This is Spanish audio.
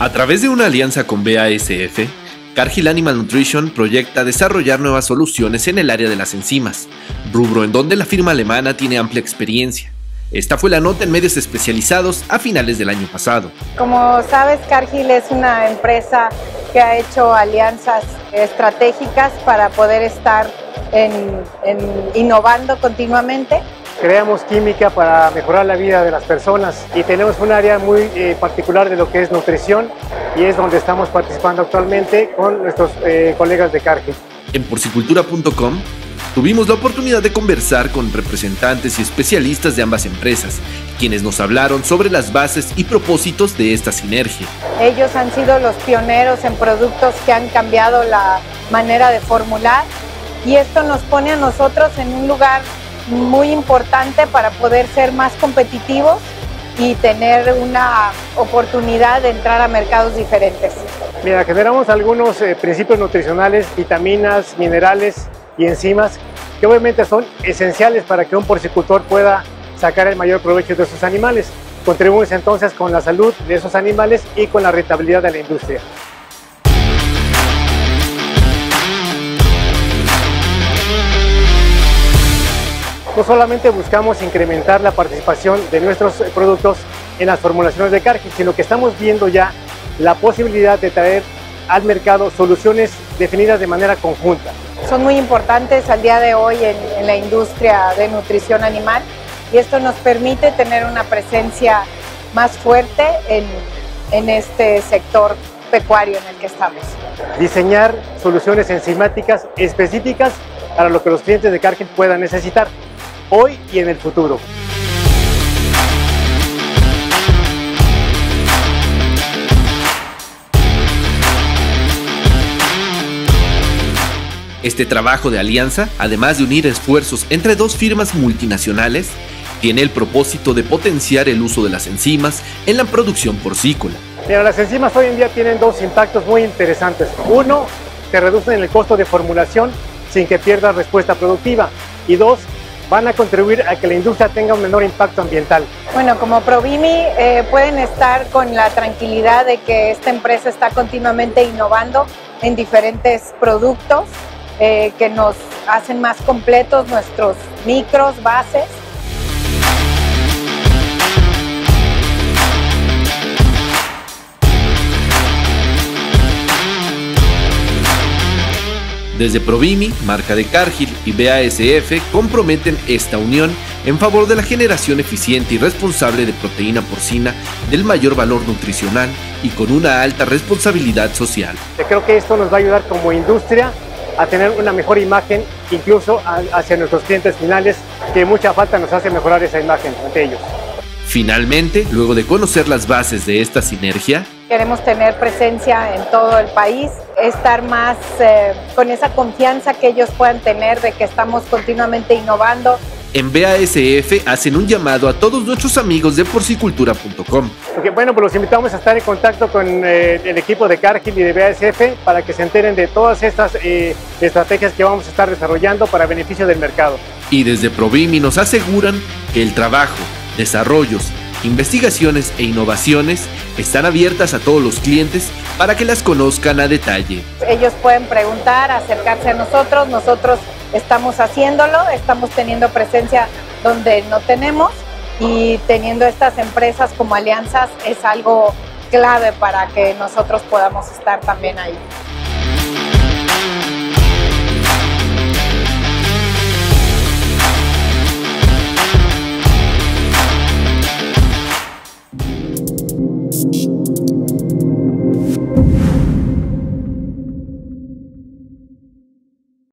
A través de una alianza con BASF, Cargill Animal Nutrition proyecta desarrollar nuevas soluciones en el área de las enzimas, rubro en donde la firma alemana tiene amplia experiencia. Esta fue la nota en medios especializados a finales del año pasado. Como sabes, Cargill es una empresa que ha hecho alianzas estratégicas para poder estar innovando continuamente. Creamos química para mejorar la vida de las personas y tenemos un área muy eh, particular de lo que es nutrición y es donde estamos participando actualmente con nuestros eh, colegas de Cargill. En porcicultura.com Tuvimos la oportunidad de conversar con representantes y especialistas de ambas empresas, quienes nos hablaron sobre las bases y propósitos de esta sinergia. Ellos han sido los pioneros en productos que han cambiado la manera de formular y esto nos pone a nosotros en un lugar muy importante para poder ser más competitivos y tener una oportunidad de entrar a mercados diferentes. Mira, generamos algunos eh, principios nutricionales, vitaminas, minerales y enzimas que obviamente son esenciales para que un porcicultor pueda sacar el mayor provecho de sus animales. Contribuimos entonces con la salud de esos animales y con la rentabilidad de la industria. No solamente buscamos incrementar la participación de nuestros productos en las formulaciones de Cargill, sino que estamos viendo ya la posibilidad de traer al mercado soluciones definidas de manera conjunta son muy importantes al día de hoy en, la industria de nutrición animal y esto nos permite tener una presencia más fuerte en, en este sector pecuario en el que estamos. Diseñar soluciones enzimáticas específicas para lo que los clientes de Cargill puedan necesitar hoy y en el futuro. Este trabajo de alianza, además de unir esfuerzos entre dos firmas multinacionales, tiene el propósito de potenciar el uso de las enzimas en la producción porcícola. Mira, las enzimas hoy en día tienen dos impactos muy interesantes. Uno, que reducen el costo de formulación sin que pierda respuesta productiva. Y dos, van a contribuir a que la industria tenga un menor impacto ambiental. Bueno, como Provimi eh, pueden estar con la tranquilidad de que esta empresa está continuamente innovando en diferentes productos eh, que nos hacen más completos nuestros micros, bases. Desde Provimi, marca de Cargill y BASF comprometen esta unión en favor de la generación eficiente y responsable de proteína porcina del mayor valor nutricional y con una alta responsabilidad social. Creo que esto nos va a ayudar como industria a tener una mejor imagen incluso hacia nuestros clientes finales, que mucha falta nos hace mejorar esa imagen ante ellos. Finalmente, luego de conocer las bases de esta sinergia, queremos tener presencia en todo el país, estar más eh, con esa confianza que ellos puedan tener de que estamos continuamente innovando, en BASF hacen un llamado a todos nuestros amigos de porcicultura.com. bueno, pues los invitamos a estar en contacto con eh, el equipo de Cargill y de BASF para que se enteren de todas estas eh, estrategias que vamos a estar desarrollando para beneficio del mercado. Y desde Provimi nos aseguran que el trabajo, desarrollos, investigaciones e innovaciones están abiertas a todos los clientes para que las conozcan a detalle. Ellos pueden preguntar, acercarse a nosotros, nosotros estamos haciéndolo, estamos teniendo presencia donde no tenemos y teniendo estas empresas como alianzas es algo clave para que nosotros podamos estar también ahí.